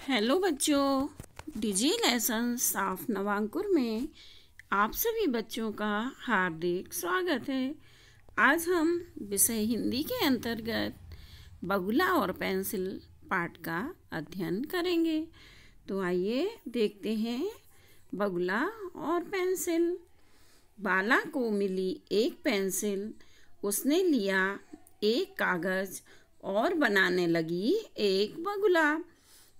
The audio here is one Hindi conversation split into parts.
हेलो बच्चों, डिजी लेसन साफ़ नवांकुर में आप सभी बच्चों का हार्दिक स्वागत है। आज हम विषय हिंदी के अंतर्गत बगुला और पेंसिल पाठ का अध्ययन करेंगे। तो आइए देखते हैं बगुला और पेंसिल। बाला को मिली एक पेंसिल, उसने लिया एक कागज़ और बनाने लगी एक बगुला।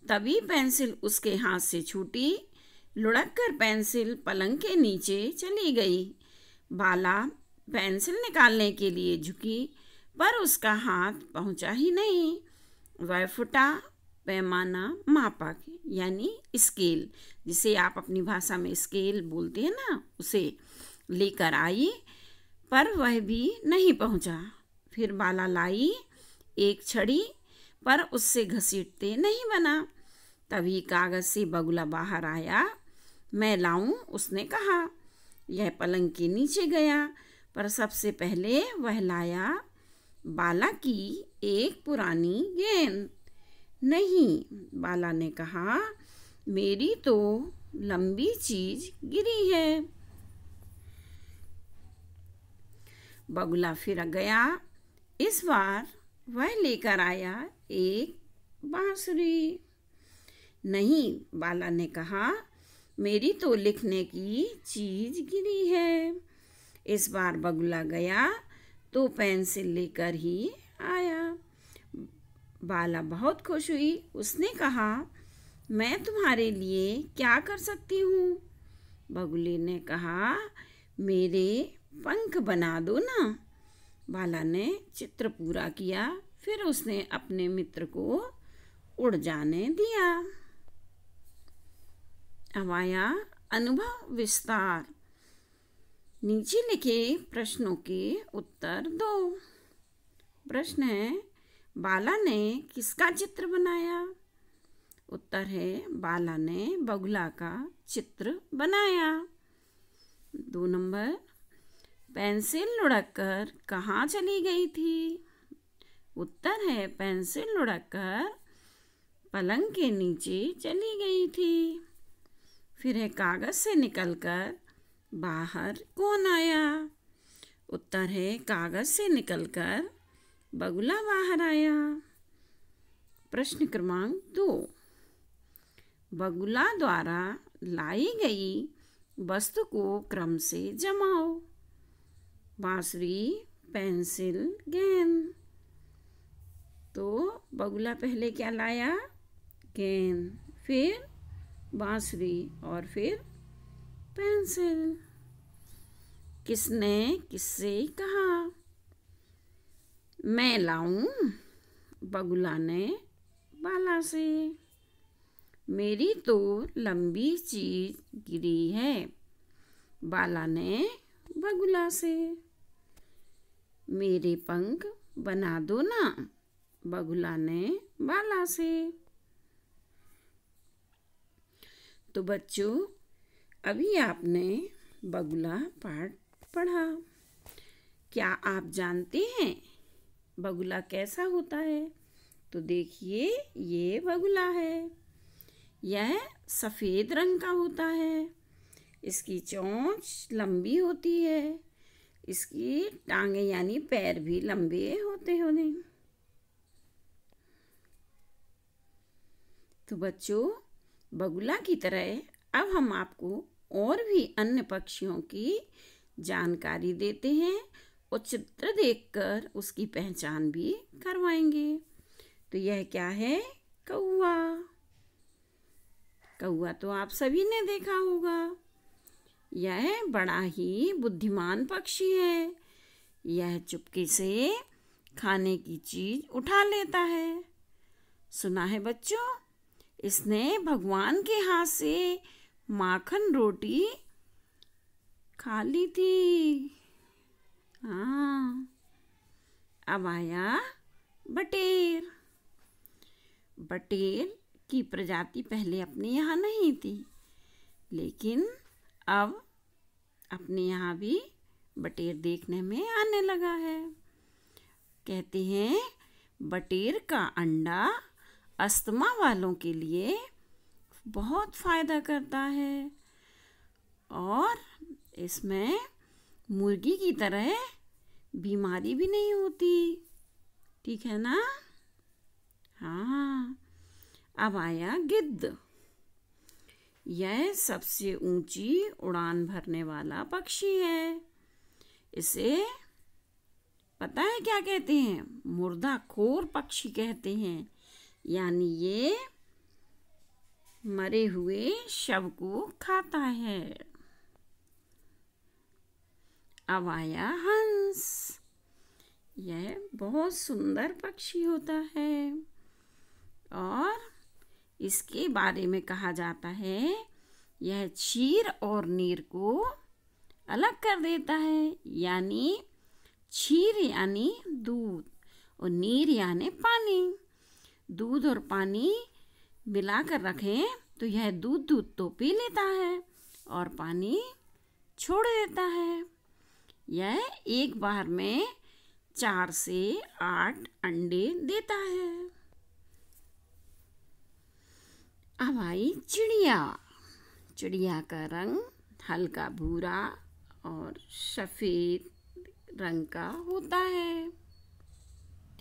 तभी पेंसिल उसके हाथ से छूटी लुढ़क कर पेंसिल पलंग के नीचे चली गई। बाला पेंसिल निकालने के लिए झुकी, पर उसका हाथ पहुँचा ही नहीं। वह फुटा पैमाना मापक, यानी स्केल, जिसे आप अपनी भाषा में स्केल बोलते हैं ना, उसे लेकर आई, पर वह भी नहीं पहुँचा। फिर बाला लाई एक छड़ी पर उससे घसीटते नहीं बना। तभी कागज़ से बगुला बाहर आया। मैं लाऊं, उसने कहा। यह पलंग के नीचे गया, पर सबसे पहले वह लाया बाला की एक पुरानी गेंद। नहीं, बाला ने कहा, मेरी तो लंबी चीज़ गिरी है। बगुला फिर गया। इस बार वह लेकर आया एक बांसुरी। नहीं, बाला ने कहा, मेरी तो लिखने की चीज़ गिरी है। इस बार बगुला गया तो पेंसिल लेकर ही आया। बाला बहुत खुश हुई। उसने कहा, मैं तुम्हारे लिए क्या कर सकती हूँ? बगुले ने कहा, मेरे पंख बना दो ना। बाला ने चित्र पूरा किया, फिर उसने अपने मित्र को उड़ जाने दिया। अब आया अनुभव विस्तार। नीचे लिखे प्रश्नों के उत्तर दो। प्रश्न है, बाला ने किसका चित्र बनाया? उत्तर है, बाला ने बगुला का चित्र बनाया। दो नंबर पेंसिल लुढ़क कर कहाँ चली गई थी? उत्तर है, पेंसिल लुढ़क कर पलंग के नीचे चली गई थी। फिर है, कागज़ से निकलकर बाहर कौन आया? उत्तर है, कागज़ से निकलकर बगुला बाहर आया। प्रश्न क्रमांक दो। बगुला द्वारा लाई गई वस्तु को क्रम से जमाओ। बांसुरी, पेंसिल, गेंद। तो बगुला पहले क्या लाया? गेंद, फिर बांसुरी और फिर पेंसिल। किसने किससे कहा? मैं लाऊं? बगुला ने बाला से। मेरी तो लंबी चीज़ गिरी है, बाला ने बगुला से। मेरे पंख बना दो ना, बगुला ने बाला से। तो बच्चों, अभी आपने बगुला पाठ पढ़ा। क्या आप जानते हैं बगुला कैसा होता है? तो देखिए, ये बगुला है। यह सफ़ेद रंग का होता है। इसकी चोंच लंबी होती है। इसकी टांगे यानी पैर भी लंबे होते होने। तो बच्चों, बगुला की तरह अब हम आपको और भी अन्य पक्षियों की जानकारी देते हैं और चित्र देखकर उसकी पहचान भी करवाएँगे। तो यह क्या है? कौआ कौआ तो आप सभी ने देखा होगा। यह बड़ा ही बुद्धिमान पक्षी है। यह चुपके से खाने की चीज़ उठा लेता है। सुना है बच्चों, इसने भगवान के हाथ से माखन रोटी खा ली थी। हाँ अब आया बटेर। बटेर की प्रजाति पहले अपने यहाँ नहीं थी, लेकिन अब अपने यहाँ भी बटेर देखने में आने लगा है। कहते हैं, बटेर का अंडा अस्थमा वालों के लिए बहुत फ़ायदा करता है और इसमें मुर्गी की तरह बीमारी भी नहीं होती। ठीक है ना? हाँ अब आया गिद्ध। यह सबसे ऊँची उड़ान भरने वाला पक्षी है। इसे पता है क्या कहते हैं? मुर्दा खोर पक्षी कहते हैं। यानी ये मरे हुए शव को खाता है। अब आया हंस। यह बहुत सुंदर पक्षी होता है। और इसके बारे में कहा जाता है। यह क्षीर और नीर को अलग कर देता है, यानी क्षीर यानी दूध और नीर यानी पानी। दूध और पानी मिलाकर रखें तो यह दूध दूध तो पी लेता है और पानी छोड़ देता है। यह एक बार में चार से आठ अंडे देता है। अब आई चिड़िया। चिड़िया का रंग हल्का भूरा और सफ़ेद रंग का होता है।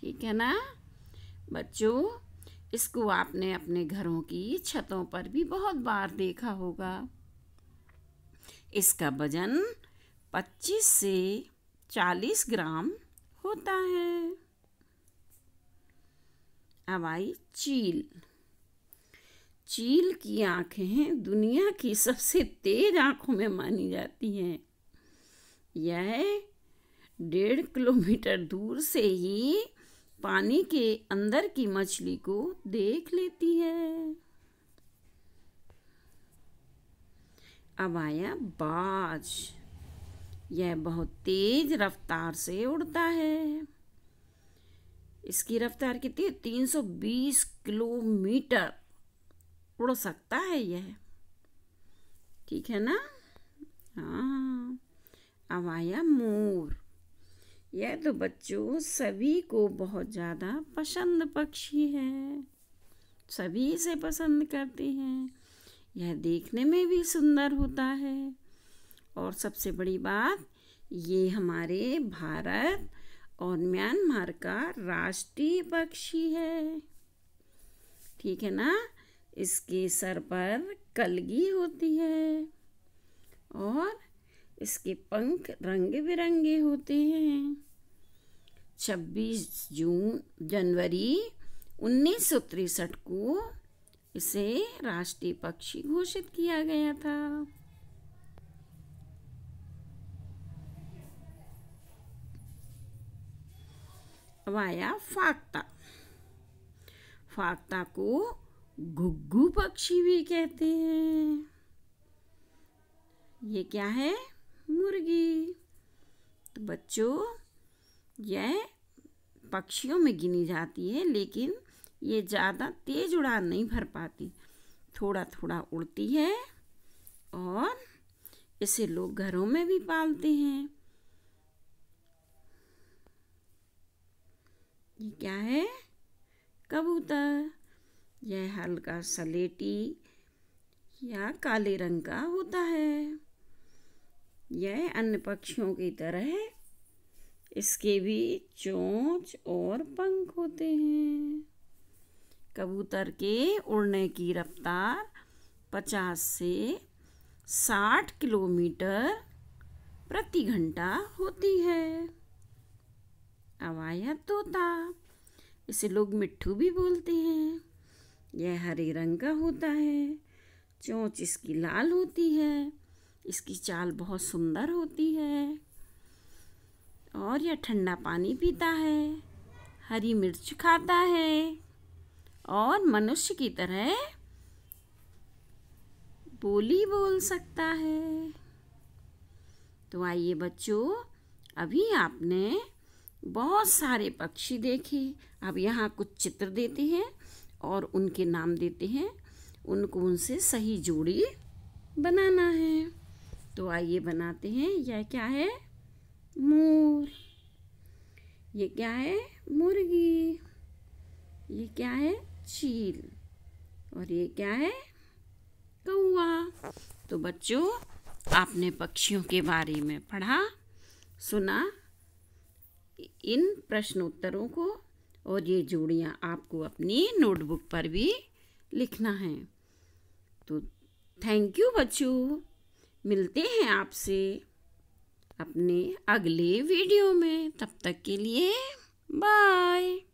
ठीक है ना? बच्चों, इसको आपने अपने घरों की छतों पर भी बहुत बार देखा होगा। इसका वज़न 25 से 40 ग्राम होता है। अब आई चील। चील की आँखें दुनिया की सबसे तेज आँखों में मानी जाती हैं। यह डेढ़ किलोमीटर दूर से ही पानी के अंदर की मछली को देख लेती है। अब आया बाज। यह बहुत तेज रफ्तार से उड़ता है। इसकी रफ्तार कितनी? है तीन सौ बीस किलोमीटर। उड़ सकता है यह ठीक है ना? हाँ। अब आया मोर। यह तो बच्चों सभी को बहुत ज़्यादा पसंद पक्षी है। सभी इसे पसंद करते हैं। यह देखने में भी सुंदर होता है। और सबसे बड़ी बात, ये हमारे भारत और म्यांमार का राष्ट्रीय पक्षी है। ठीक है ना? इसके सर पर कलगी होती है और इसके पंख रंग बिरंगे होते हैं। 26 जून, जनवरी उन्नीस को इसे राष्ट्रीय पक्षी घोषित किया गया था। अब आया फाक्ता फाक्ता को घुग्गू पक्षी भी कहते हैं। ये क्या है? मुर्गी। तो बच्चों, यह पक्षियों में गिनी जाती है, लेकिन ये ज़्यादा तेज उड़ान नहीं भर पाती। थोड़ा थोड़ा उड़ती है और इसे लोग घरों में भी पालते हैं। ये क्या है? कबूतर। यह हल्का सलेटी या काले रंग का होता है। यह अन्य पक्षियों की तरह इसके भी चोंच और पंख होते हैं। कबूतर के उड़ने की रफ्तार पचास से साठ किलोमीटर प्रति घंटा होती है। आया तोता इसे लोग मिट्ठू भी बोलते हैं। यह हरे रंग का होता है। चोंच इसकी लाल होती है। इसकी चाल बहुत सुंदर होती है। और यह ठंडा पानी पीता है। हरी मिर्च खाता है। और मनुष्य की तरह बोली बोल सकता है। तो आइए बच्चों, अभी आपने बहुत सारे पक्षी देखे। अब यहाँ कुछ चित्र देते हैं। और उनके नाम देते हैं। उनको उनसे सही जोड़ी बनाना है। तो आइए बनाते हैं। यह क्या है? मोर। ये क्या है? मुर्गी। ये क्या है? चील। और ये क्या है? कौआ तो बच्चों, आपने पक्षियों के बारे में पढ़ा, सुना। इन प्रश्नोत्तरों को और ये जोड़ियाँ आपको अपनी नोटबुक पर भी लिखना है। तो थैंक यू बच्चों। मिलते हैं आपसे अपने अगले वीडियो में। तब तक के लिए बाय